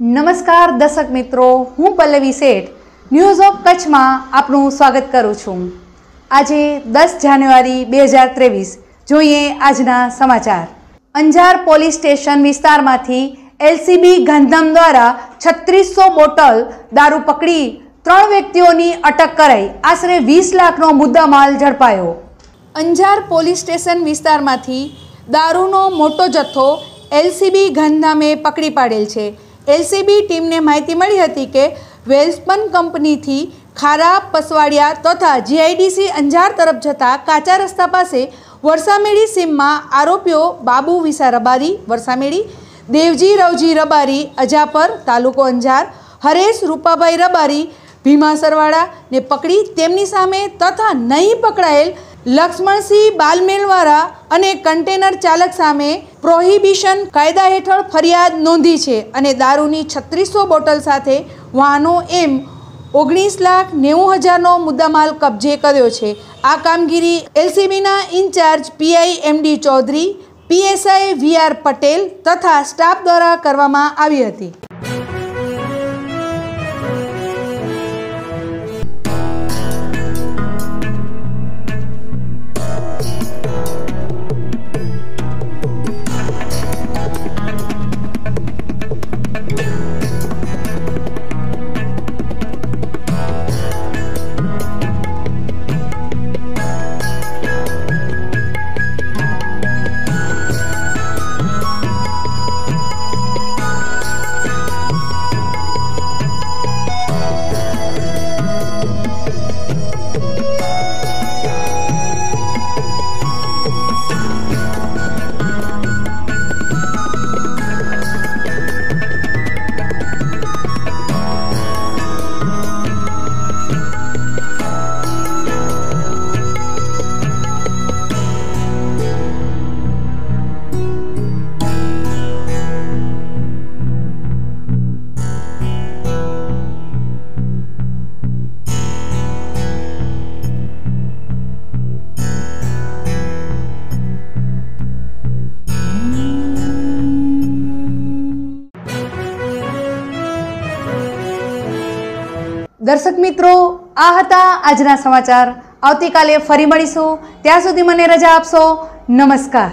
નમસ્કાર દર્શક મિત્રો, હું પલ્લવી શેઠ. ન્યૂઝ ઓફ કચ્છમાં આપનું સ્વાગત કરું છું. આજે દસ જાન્યુઆરી બે હજાર ત્રેવીસ. જોઈએ આજના સમાચાર. અંજાર પોલીસ સ્ટેશન વિસ્તારમાંથી એલસીબી ગાંધીધામ દ્વારા છત્રીસો બોટલ દારૂ પકડી ત્રણ વ્યક્તિઓની અટક કરાઈ. આશરે વીસ લાખનો મુદ્દામાલ ઝડપાયો. અંજાર પોલીસ સ્ટેશન વિસ્તારમાંથી દારૂનો મોટો જથ્થો એલસીબી ગાંધીધામે પકડી પાડેલ છે. એલસીબી ટીમને માહિતી મળી હતી કે વેલ્સપન કંપનીથી ખારા, પસવાડિયા તથા જીઆઈડીસી અંજાર તરફ જતા કાચા રસ્તા પાસે વરસામેડી સીમમાં આરોપીઓ બાબુ વિસા રબારી વરસામેડી, દેવજી રવજી રબારી, અજાપર તાલુકો અંજાર, હરેશ રૂપાભાઈ રબારી, ભીમા સરવાળા ને પકડી તેમની સામે તથા નહીં પકડાયેલ લક્ષ્મણસિંહ બાલમેલવાળા અને કન્ટેનર ચાલક સામે પ્રોહિબિશન કાયદા હેઠળ ફરિયાદ નોંધી છે અને દારૂની છત્રીસો બોટલ સાથે વાહનો એમ ઓગણીસ લાખ નેવું હજારનો મુદ્દામાલ કબજે કર્યો છે. આ કામગીરી એલસીબીના incharge PI MD Chaudhari, PSI V R Patel તથા સ્ટાફ દ્વારા કરવામાં આવી હતી. દર્શક મિત્રો, આ હતા આજના સમાચાર. આવતીકાલે ફરી મળીશું. ત્યાં સુધી મને રજા આપશો. નમસ્કાર.